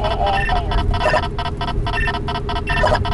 Oh, my God.